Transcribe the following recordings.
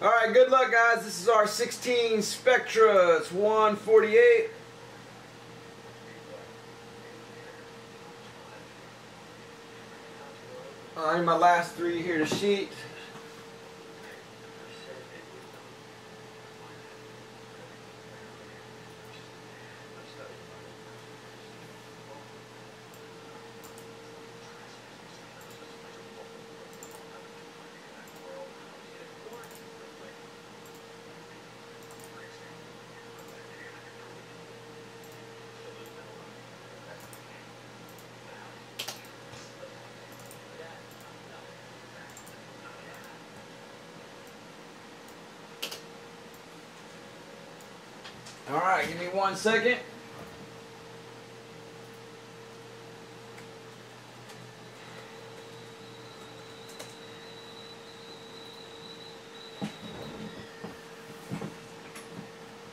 Alright, good luck guys. This is our 16 Spectra. It's 148. Alright, uh, my last three here to sheet. Alright, give me one second.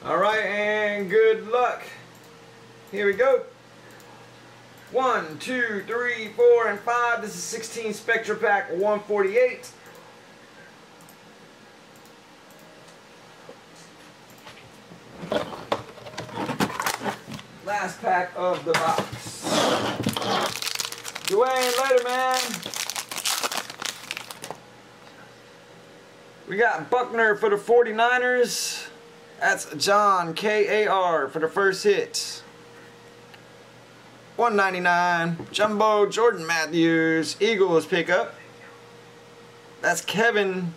Alright, and good luck. Here we go. One, two, three, four, and five. This is 16 Spectra Pack 148. Last pack of the box. Dwayne, later, man. We got Buckner for the 49ers. That's John K-A-R for the first hit. 199. Jumbo Jordan Matthews. Eagles pickup. That's Kevin.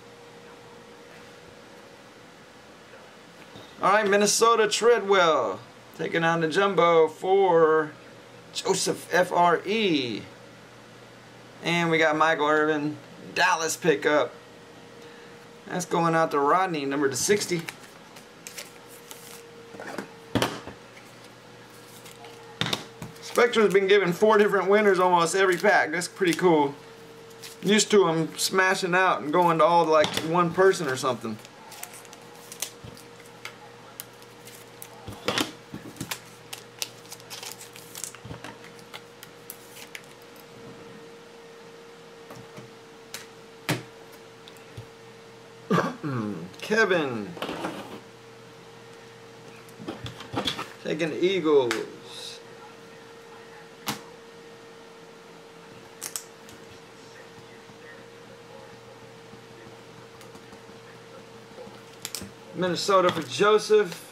Alright, Minnesota Treadwell. Taking on the jumbo for Joseph F.R.E. And we got Michael Irvin, Dallas pickup. That's going out to Rodney, number to 60. Spectra's been giving four different winners almost every pack. That's pretty cool. Used to them smashing out and going to all like one person or something. Kevin. Taking Eagles. Minnesota for Joseph.